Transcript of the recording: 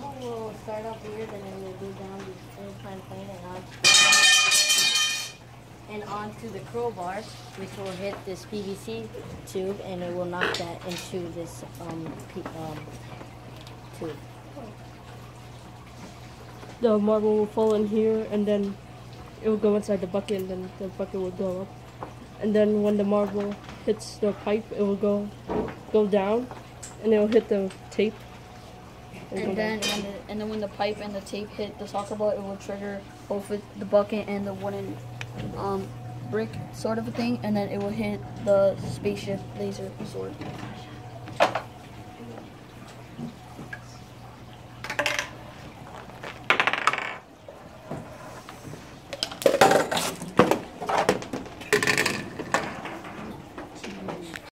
marble will start off weird and then it will go down the incline plane and on and onto the crowbar, which will hit this PVC tube and it will knock that into this um, um tube. The marble will fall in here, and then it will go inside the bucket, and then the bucket will go up. And then when the marble hits the pipe, it will go go down, and it will hit the tape. And then when the and then when the pipe and the tape hit the soccer ball, it will trigger both the bucket and the wooden um, brick sort of a thing, and then it will hit the spaceship laser sword.